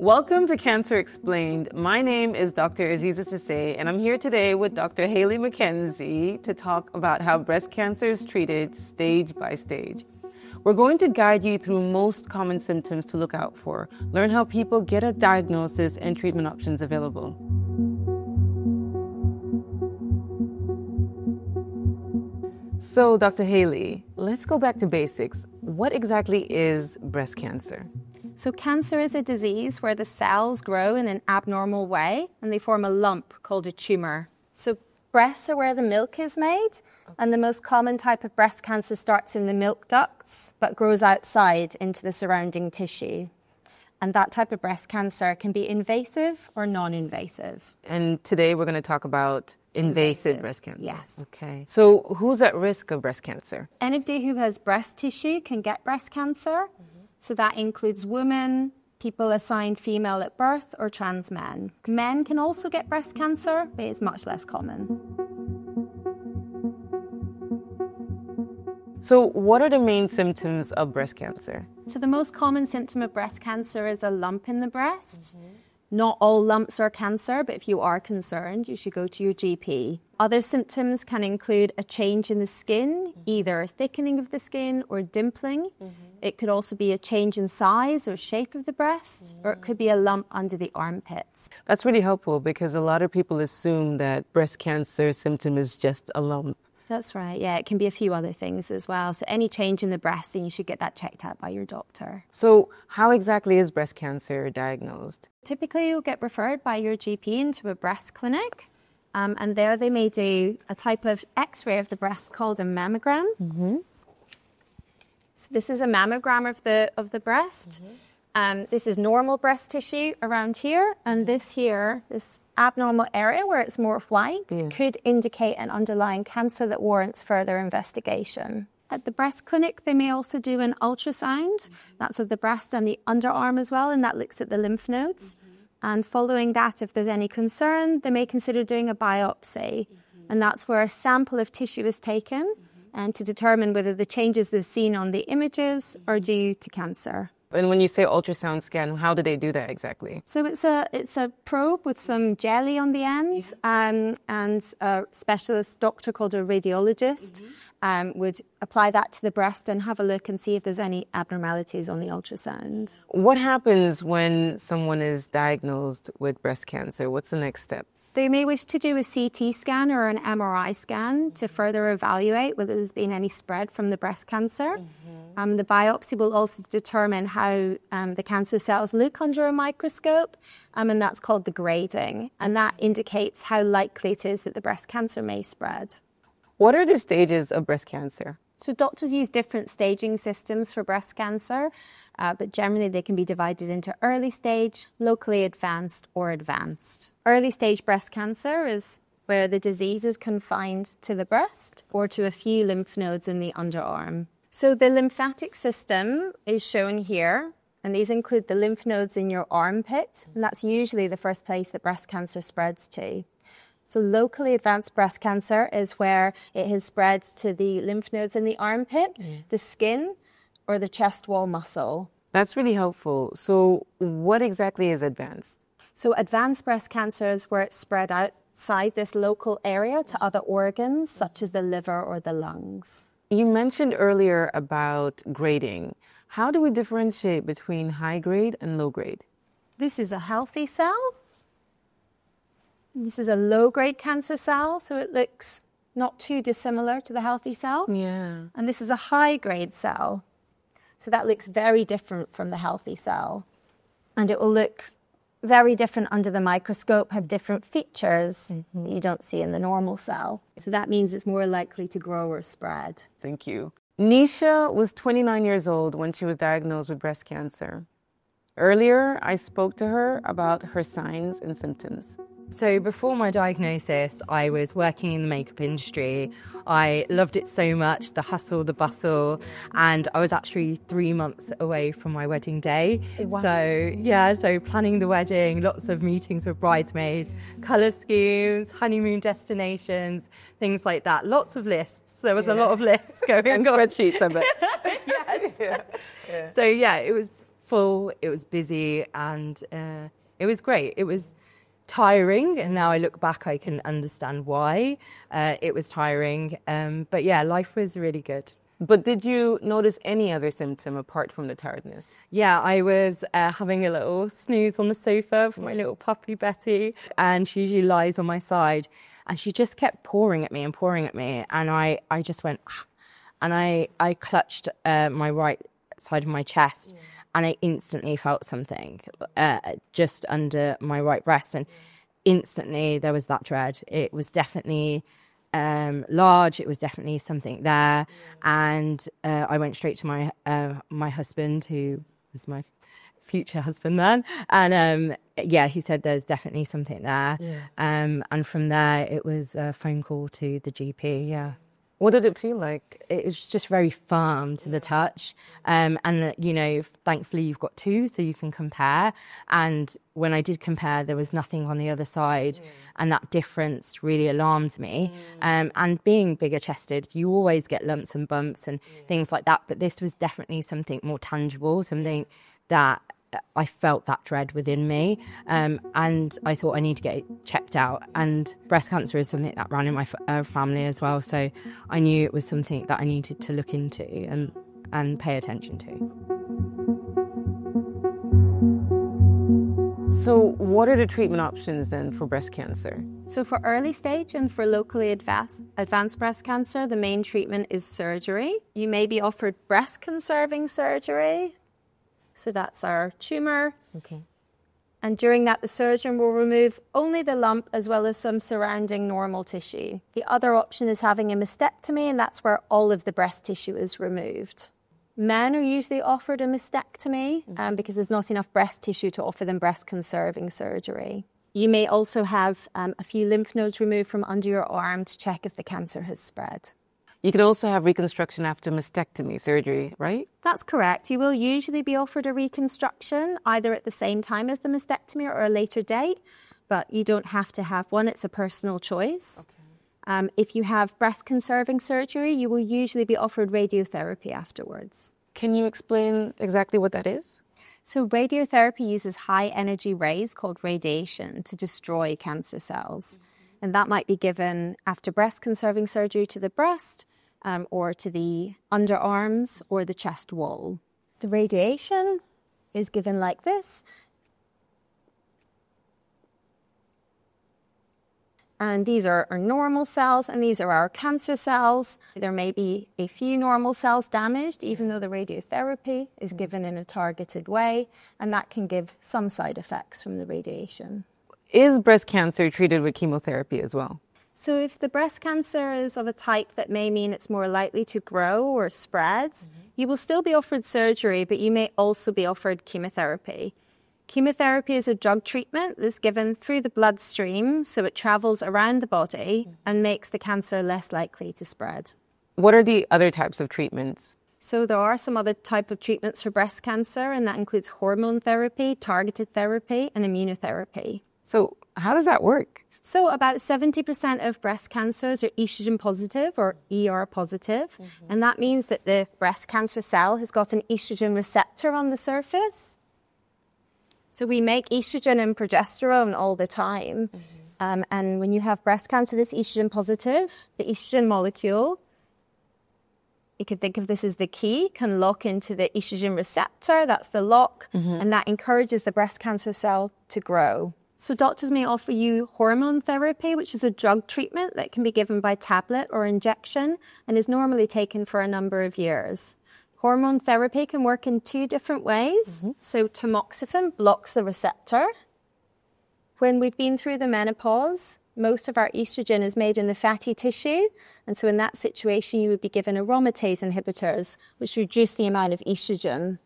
Welcome to Cancer Explained. My name is Dr. Aziza Sesay, and I'm here today with Dr. Hayley McKenzie to talk about how breast cancer is treated stage by stage. We're going to guide you through most common symptoms to look out for, learn how people get a diagnosis and treatment options available. So, Dr. Hayley, let's go back to basics. What exactly is breast cancer? So, cancer is a disease where the cells grow in an abnormal way and they form a lump called a tumor. So, breasts are where the milk is made, and the most common type of breast cancer starts in the milk ducts but grows outside into the surrounding tissue. And that type of breast cancer can be invasive or non invasive. And today we're going to talk about invasive, Invasive, breast cancer. yes. Okay. So, who's at risk of breast cancer? Anybody who has breast tissue can get breast cancer. So that includes women, people assigned female at birth, or trans men. Men can also get breast cancer, but it's much less common. So, what are the main symptoms of breast cancer? So the most common symptom of breast cancer is a lump in the breast. Not all lumps are cancer, but if you are concerned, you should go to your GP. Other symptoms can include a change in the skin, either thickening of the skin or dimpling. It could also be a change in size or shape of the breast, or it could be a lump under the armpits. That's really helpful because a lot of people assume that breast cancer symptom is just a lump. That's right. Yeah, it can be a few other things as well. So any change in the breast, and you should get that checked out by your doctor. So, how exactly is breast cancer diagnosed? Typically, you'll get referred by your GP into a breast clinic, um, and there they may do a type of x ray of the breast called a mammogram. So, this is a mammogram of the, of the breast. Mm-hmm. Um, this is normal breast tissue around here, and this here, this abnormal area where it's more white, could indicate an underlying cancer that warrants further investigation. At the breast clinic, they may also do an ultrasound. Mm-hmm. That's of the breast and the underarm as well, and that looks at the lymph nodes. Mm-hmm. And following that, if there's any concern, they may consider doing a biopsy. And that's where a sample of tissue is taken and to determine whether the changes they've seen on the images are due to cancer. And when you say ultrasound scan, how do they do that exactly? So it's a it's a probe with some jelly on the end, um, and a specialist doctor called a radiologist um, would apply that to the breast and have a look and see if there's any abnormalities on the ultrasound. What happens when someone is diagnosed with breast cancer? What's the next step? They may wish to do a CT scan or an MRI scan to further evaluate whether there's been any spread from the breast cancer. Um, the biopsy will also determine how um, the cancer cells look under a microscope, um, and that's called the grading. And that indicates how likely it is that the breast cancer may spread. What are the stages of breast cancer? So doctors use different staging systems for breast cancer, uh, but generally they can be divided into early stage, locally advanced, or advanced. Early stage breast cancer is where the disease is confined to the breast or to a few lymph nodes in the underarm. So the lymphatic system is shown here, and these include the lymph nodes in your armpit, and that's usually the first place that breast cancer spreads to. So, locally advanced breast cancer is where it has spread to the lymph nodes in the armpit, the skin, or the chest wall muscle. That's really helpful. So, what exactly is advanced? So, advanced breast cancer is where it's spread outside this local area to other organs, such as the liver or the lungs. You mentioned earlier about grading. How do we differentiate between high grade and low grade? This is a healthy cell. This is a low grade cancer cell, so it looks not too dissimilar to the healthy cell. Yeah. And this is a high grade cell. So that looks very different from the healthy cell. And it will look very different under the microscope, have different features mm-hmm. that you don't see in the normal cell. So that means it's more likely to grow or spread. Thank you. Nisha was 29 years old when she was diagnosed with breast cancer. Earlier, I spoke to her about her signs and symptoms. So, before my diagnosis, I was working in the makeup industry. I loved it so much the hustle, the bustle, and I was actually three months away from my wedding day. So, yeah, so planning the wedding, lots of meetings with bridesmaids, colour schemes, honeymoon destinations, things like that. Lots of lists. There was a lot of lists going And on. spreadsheets, I bet. yes. So yeah, it was full, it was busy, and uh, it was great. It was tiring, and now I look back, I can understand why uh, it was tiring. Um, but yeah, life was really good. But did you notice any other symptom apart from the tiredness? Yeah, I was uh, having a little snooze on the sofa for my little puppy Betty, and she usually lies on my side, and she just kept pawing at me and pawing at me, and I, I just went, ah, and I, I clutched uh, my right side of my chest, yeah. And I instantly felt something uh, just under my right breast, and instantly there was that dread. It was definitely um, large. It was definitely something there, and uh, I went straight to my uh, my husband, who was my future husband then, and um, yeah, he said there's definitely something there. Yeah. Um, and from there, it was a phone call to the GP. Yeah. What did it feel like? It was just very firm to the touch. Um, and, you know, thankfully you've got two, so you can compare. And when I did compare, there was nothing on the other side. Mm. And that difference really alarmed me. Mm. Um, and being bigger chested, you always get lumps and bumps and things like that. But this was definitely something more tangible, something that I felt that dread within me, um, and I thought I need to get it checked out. And breast cancer is something that ran in my f- uh, family as well, so I knew it was something that I needed to look into and and pay attention to. So, what are the treatment options then for breast cancer? So, for early stage and for locally advanced, advanced breast cancer, the main treatment is surgery. You may be offered breast conserving surgery, so that's our tumour. Okay. And during that, the surgeon will remove only the lump as well as some surrounding normal tissue. The other option is having a mastectomy, and that's where all of the breast tissue is removed. Men are usually offered a mastectomy mm-hmm. um, because there's not enough breast tissue to offer them breast conserving surgery. You may also have um, a few lymph nodes removed from under your arm to check if the cancer has spread. You can also have reconstruction after mastectomy surgery, right? That's correct. You will usually be offered a reconstruction either at the same time as the mastectomy or a later date, but you don't have to have one. It's a personal choice. Okay. Um, if you have breast conserving surgery, you will usually be offered radiotherapy afterwards. Can you explain exactly what that is? So, radiotherapy uses high energy rays called radiation to destroy cancer cells. And that might be given after breast conserving surgery to the breast um, or to the underarms or the chest wall. The radiation is given like this. And these are our normal cells, and these are our cancer cells. There may be a few normal cells damaged, even though the radiotherapy is given in a targeted way, and that can give some side effects from the radiation. Is breast cancer treated with chemotherapy as well? So, if the breast cancer is of a type that may mean it's more likely to grow or spread, mm-hmm. you will still be offered surgery, but you may also be offered chemotherapy. Chemotherapy is a drug treatment that's given through the bloodstream, so it travels around the body mm-hmm. and makes the cancer less likely to spread. What are the other types of treatments? So there are some other type of treatments for breast cancer, and that includes hormone therapy, targeted therapy, and immunotherapy. So, how does that work? So, about 70% of breast cancers are estrogen positive or ER positive, mm-hmm. and that means that the breast cancer cell has got an estrogen receptor on the surface. So, we make estrogen and progesterone all the time. Mm-hmm. Um, and when you have breast cancer that's estrogen positive, the estrogen molecule, you could think of this as the key, can lock into the estrogen receptor, that's the lock, mm-hmm. and that encourages the breast cancer cell to grow. So, doctors may offer you hormone therapy, which is a drug treatment that can be given by tablet or injection and is normally taken for a number of years. Hormone therapy can work in two different ways. Mm-hmm. So, tamoxifen blocks the receptor. When we've been through the menopause, most of our estrogen is made in the fatty tissue. And so, in that situation, you would be given aromatase inhibitors, which reduce the amount of estrogen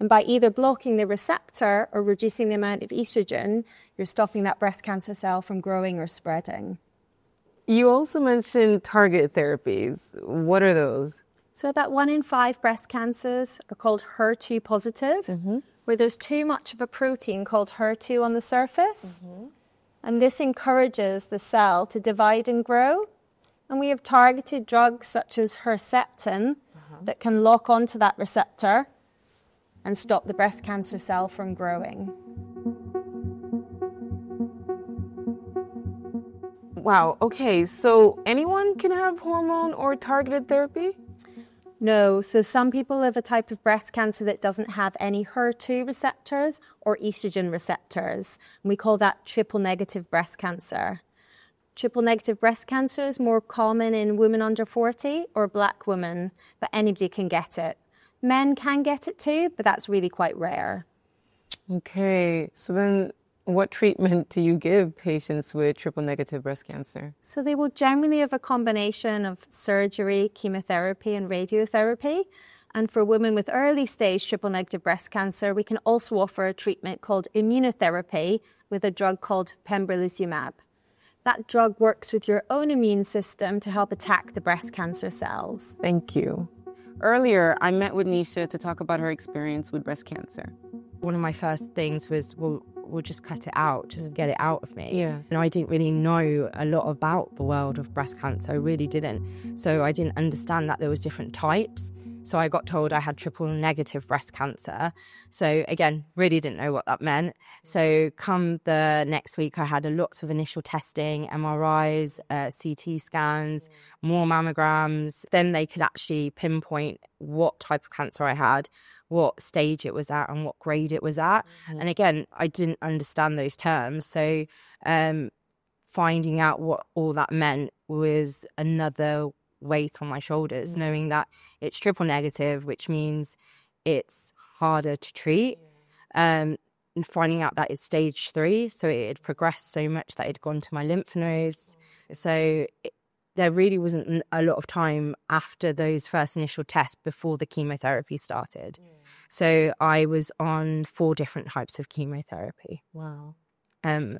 and by either blocking the receptor or reducing the amount of estrogen, you're stopping that breast cancer cell from growing or spreading. You also mentioned target therapies. What are those? So, about one in five breast cancers are called HER2 positive, mm-hmm. where there's too much of a protein called HER2 on the surface. Mm-hmm. And this encourages the cell to divide and grow. And we have targeted drugs such as Herceptin uh-huh. that can lock onto that receptor and stop the breast cancer cell from growing. Wow, okay, so anyone can have hormone or targeted therapy? No, so some people have a type of breast cancer that doesn't have any HER2 receptors or estrogen receptors. And we call that triple negative breast cancer. Triple negative breast cancer is more common in women under 40 or black women, but anybody can get it. Men can get it too, but that's really quite rare. Okay, so then what treatment do you give patients with triple negative breast cancer? So they will generally have a combination of surgery, chemotherapy, and radiotherapy. And for women with early stage triple negative breast cancer, we can also offer a treatment called immunotherapy with a drug called pembrolizumab. That drug works with your own immune system to help attack the breast cancer cells. Thank you. Earlier, I met with Nisha to talk about her experience with breast cancer. One of my first things was, well, we'll just cut it out, just get it out of me. Yeah. And I didn't really know a lot about the world of breast cancer. I really didn't. So I didn't understand that there was different types. So I got told I had triple negative breast cancer. So again, really didn't know what that meant. So come the next week, I had a lots of initial testing, MRIs, uh, CT scans, more mammograms. Then they could actually pinpoint what type of cancer I had, what stage it was at, and what grade it was at. And again, I didn't understand those terms. So um, finding out what all that meant was another weight on my shoulders, knowing that it's triple negative, which means it's harder to treat. Um, and finding out that it's stage three, so it had progressed so much that it had gone to my lymph nodes. So it, there really wasn't a lot of time after those first initial tests before the chemotherapy started. So I was on four different types of chemotherapy. Wow. Um,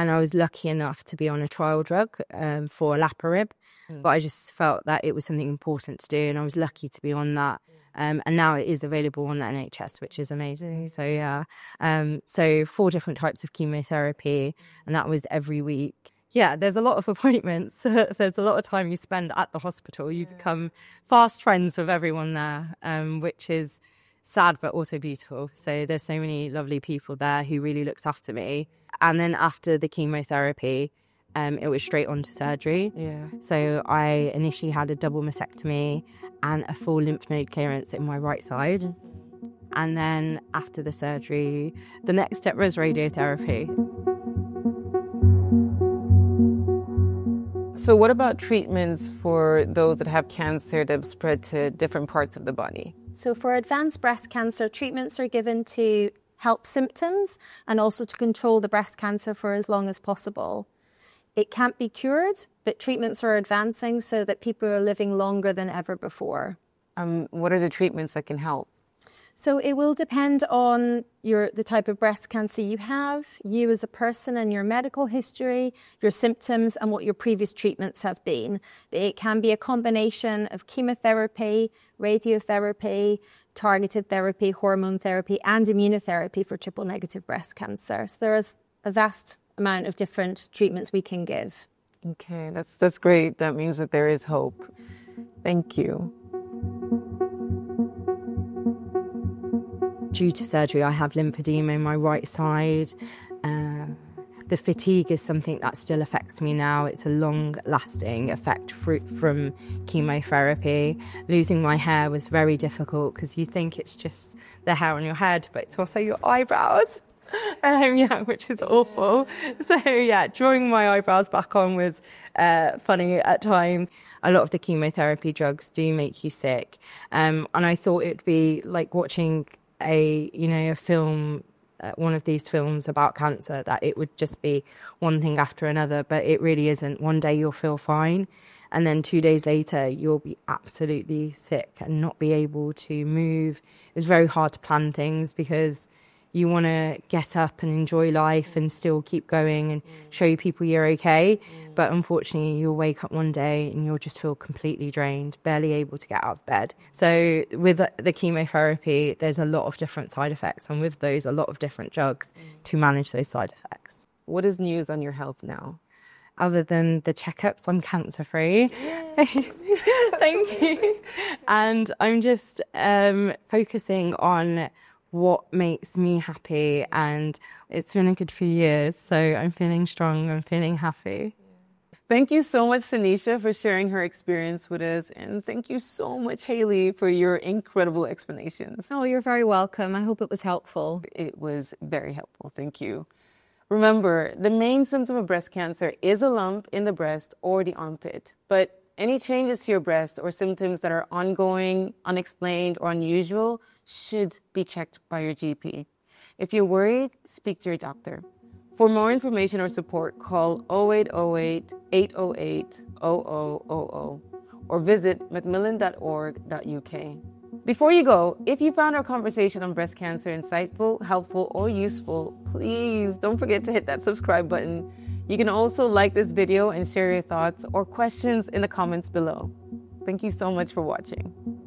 and I was lucky enough to be on a trial drug um, for olaparib, Mm. but I just felt that it was something important to do, and I was lucky to be on that. Um, and now it is available on the NHS, which is amazing. So yeah, um, so four different types of chemotherapy, and that was every week. Yeah, there's a lot of appointments. there's a lot of time you spend at the hospital. You become fast friends with everyone there, um, which is sad but also beautiful. So there's so many lovely people there who really looked after me. And then after the chemotherapy, um, it was straight on to surgery. Yeah. So I initially had a double mastectomy and a full lymph node clearance in my right side. And then after the surgery, the next step was radiotherapy. So, what about treatments for those that have cancer that have spread to different parts of the body? So, for advanced breast cancer, treatments are given to help symptoms and also to control the breast cancer for as long as possible. It can't be cured, but treatments are advancing so that people are living longer than ever before. Um, what are the treatments that can help? So it will depend on your the type of breast cancer you have, you as a person and your medical history, your symptoms and what your previous treatments have been. It can be a combination of chemotherapy, radiotherapy, targeted therapy, hormone therapy and immunotherapy for triple negative breast cancer. So there is a vast amount of different treatments we can give. Okay, that's that's great. That means that there is hope. Thank you. Due to surgery, I have lymphedema in my right side. Uh, the fatigue is something that still affects me now. It's a long lasting effect fr- from chemotherapy. Losing my hair was very difficult because you think it's just the hair on your head, but it's also your eyebrows. Um, yeah, which is awful. So, yeah, drawing my eyebrows back on was uh, funny at times. A lot of the chemotherapy drugs do make you sick. Um, and I thought it'd be like watching a, you know, a film uh, one of these films about cancer that it would just be one thing after another, but it really isn't. One day you'll feel fine, and then two days later you'll be absolutely sick and not be able to move. It's very hard to plan things because you want to get up and enjoy life and still keep going and show people you're okay. But unfortunately, you'll wake up one day and you'll just feel completely drained, barely able to get out of bed. So, with the- the chemotherapy, there's a lot of different side effects, and with those, a lot of different drugs to manage those side effects. What is news on your health now? other than the checkups, I'm cancer free. Thank you. And I'm just um, focusing on what makes me happy. And it's been a good few years. So I'm feeling strong, I'm feeling happy. Thank you so much, to Nisha, for sharing her experience with us. And thank you so much, Hayley, for your incredible explanations. Oh, you're very welcome. I hope it was helpful. It was very helpful. Thank you. Remember, the main symptom of breast cancer is a lump in the breast or the armpit. But any changes to your breast or symptoms that are ongoing, unexplained, or unusual should be checked by your GP. If you're worried, speak to your doctor. For more information or support, call 0808 808 0000 or visit macmillan.org.uk. Before you go, if you found our conversation on breast cancer insightful, helpful, or useful, please don't forget to hit that subscribe button. You can also like this video and share your thoughts or questions in the comments below. Thank you so much for watching.